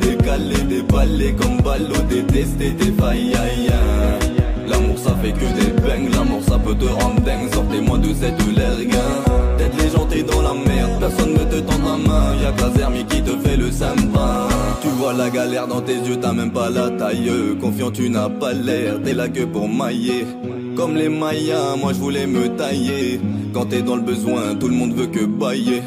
Décalé, déballé comme ballot Détester tes failles, aïe, aïe. L'amour ça fait que des bangs, l'amour ça peut te rendre dingue. Sortez-moi de cette lerguin Tête t'es dans la merde, personne ne te tend la main. Y'a que la Zermi qui te fait le sympa. Tu vois la galère dans tes yeux, t'as même pas la taille. Confiant tu n'as pas l'air, t'es là que pour mailler. Comme les Mayas, moi je voulais me tailler. Quand t'es dans le besoin, tout le monde veut que bailler.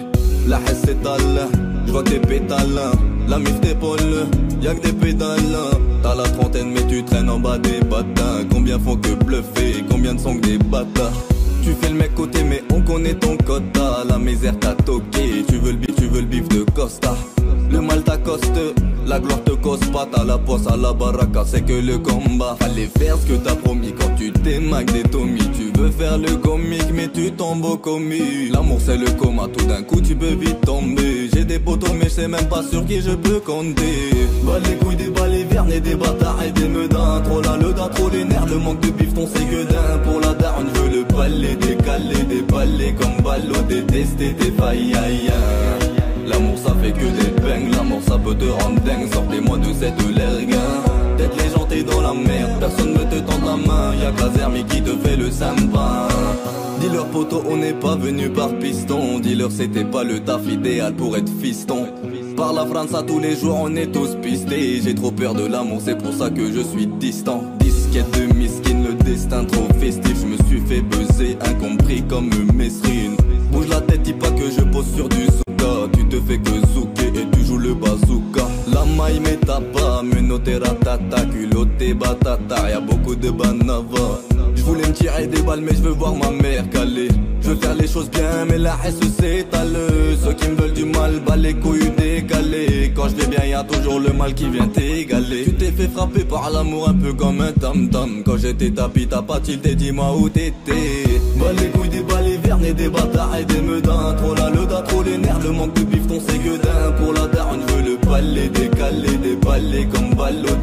La haine s'étale, je vois tes pétales La mif t'épaule, y'a que des pédales. T'as la trentaine mais tu traînes en bas des batins Combien font que bluffer, combien de sont que des bâtards? Tu fais le mec côté mais on connaît ton quota. La misère t'a toqué, tu veux le bif, tu veux le bif de Costa. Le mal t'accoste, la gloire te cause pas T'as la poisse à la baraka, c'est que le combat. Fallait faire ce que t'as promis quand tu t'émaques des tomis Tu veux faire le comique mais tu tombes au commis. L'amour c'est le coma, tout d'un coup tu peux vite tomber. J'ai des potos mais je sais même pas sur qui je peux compter. Bah les couilles des balais vernes et des bâtards et des meudins. Trop là le trop les nerfs, le manque de bif ton c'est gueudin Pour la daronne je veux le palais décalé, déballé comme ballot, détester tes failles. L'amour ça fait que des bangs, l'amour ça peut te rendre dingue, sortez-moi de cette les gens t'es dans la merde, personne ne te tend la main, y'a que la Zermi qui te fait le sympa? Dis-leur poteau, on n'est pas venu par piston, dis-leur c'était pas le taf idéal pour être fiston. Par la France à tous les jours on est tous pistés. J'ai trop peur de l'amour c'est pour ça que je suis distant. Disquette de miskin le destin trop festif. Je me suis fait buzzer incompris comme Mesrine Bouge la tête La maille mais t'as pas menotté ratata culotté batata Y'a beaucoup de banava. Je voulais me tirer des balles mais je veux voir ma mère caler. Je veux faire les choses bien mais la haine s'étale Ceux qui me veulent du mal, bah les couilles décalées. Quand je vais bien y'a toujours le mal qui vient t'égaler. Tu t'es fait frapper par l'amour un peu comme un tam-tam. Quand j'étais tapis t'as pas tilté dis-moi où t'étais. Bah les couilles des balles vernes et des bâtards et des meudins. Trop la le trop les nerfs, le manque de bif ton c'est Pour la daronne je le palais décalé, déballer comme ballot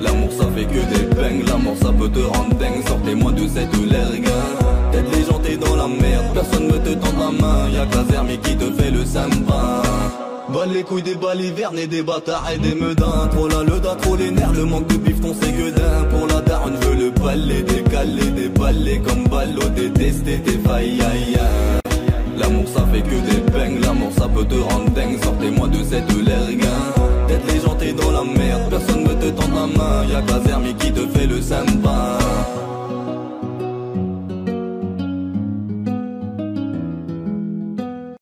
L'amour ça fait que des bangs, l'amour ça peut te rendre dingue. Sortez-moi de cette les gens t'es dans la merde, personne ne te tend la main. Y'a que la Zermi qui te fait le sympa? Bah les couilles des balivernes et des bâtards et des meudins. Trop la le da, trop les nerfs, le manque de bif ton c'est gueudin Pour la daronne je veux le palais décalé, déballer comme ballot Détester tes D'être les gens, t'es dans la merde, personne ne te tend la main. Y'a que la qui te fait le sympa.